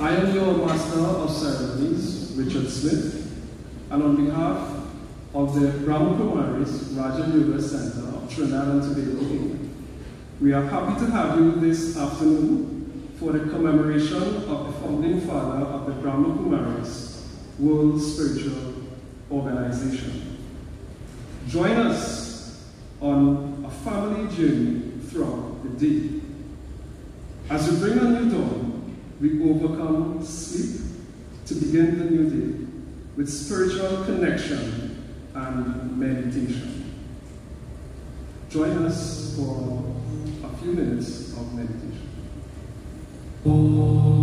I am your Master of Ceremonies, Richard Smith, and on behalf of the Brahma Kumaris Raja Yoga Center of Trinidad and Tobago, we are happy to have you this afternoon for the commemoration of the founding father of the Brahma Kumaris World Spiritual Organization. Join us on a family journey throughout the day. As we bring a new dawn, we overcome sleep to begin the new day with spiritual connection and meditation. Join us for a few minutes of meditation. Don't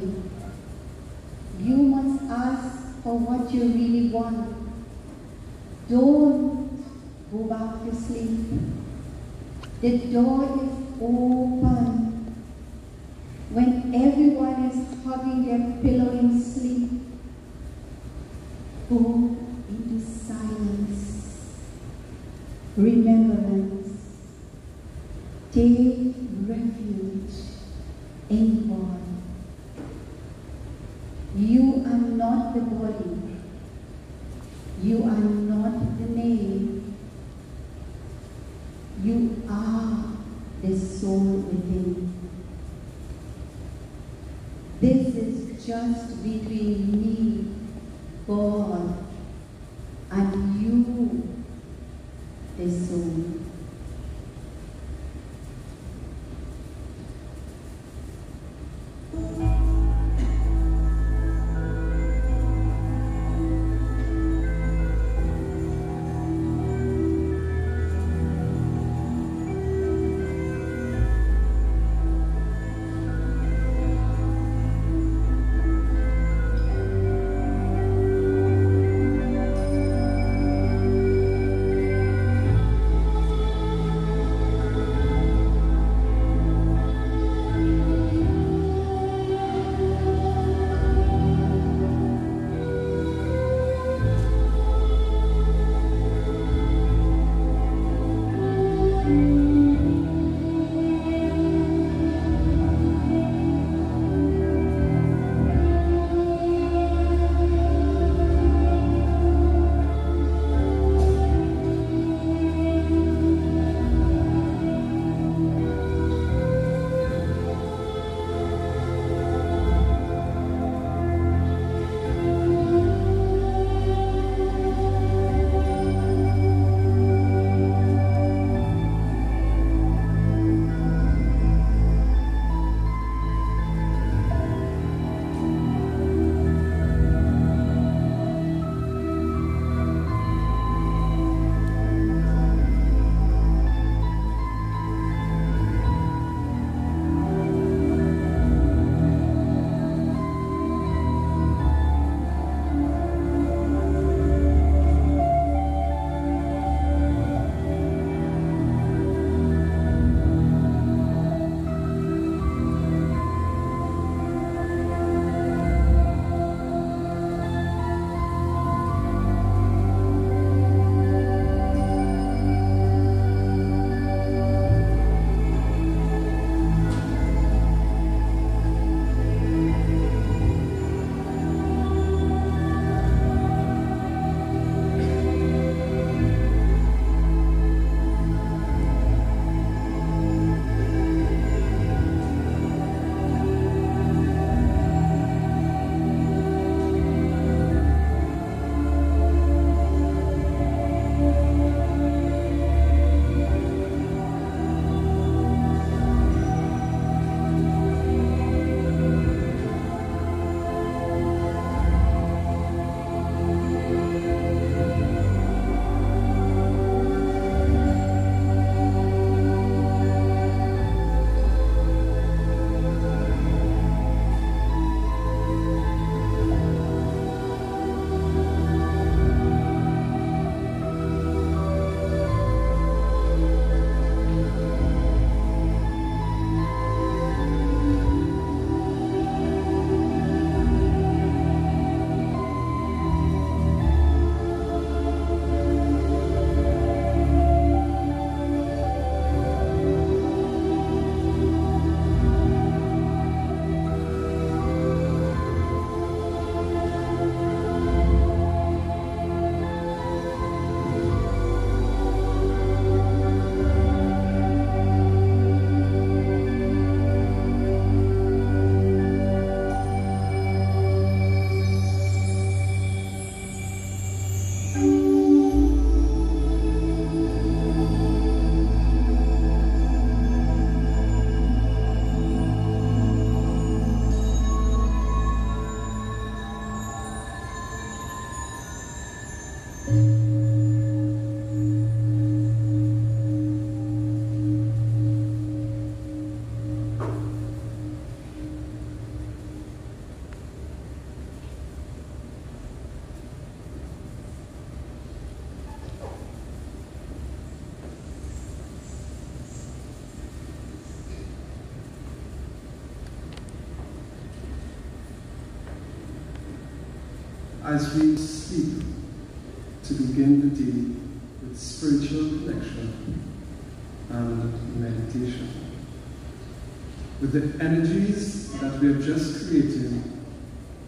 you. You must ask for what you really want. Don't go back to sleep. The door is open. When everyone is hugging their pillow in sleep, go into silence, remembrance, take refuge in God. You are not the body. You are not the name. You are the soul within. This is just between me, God, as we sleep to begin the day with spiritual connection and meditation. With the energies that we have just created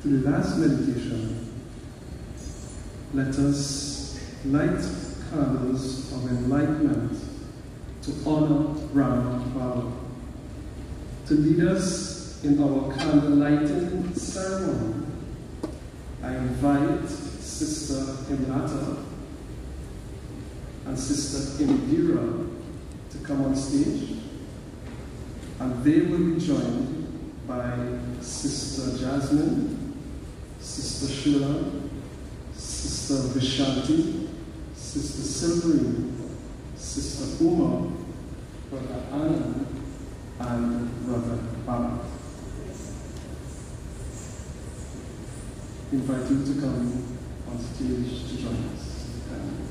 through the last meditation, let us light candles of enlightenment to honor Brahma Baba, to lead us in our candle lighting ceremony. I invite Sister Imlata and Sister Indira to come on stage, and they will be joined by Sister Jasmine, Sister Shula, Sister Vishanti, Sister Silverine, Sister Uma, Brother Anand, and Brother Baba. Invite you to come on stage to join us.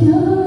Thank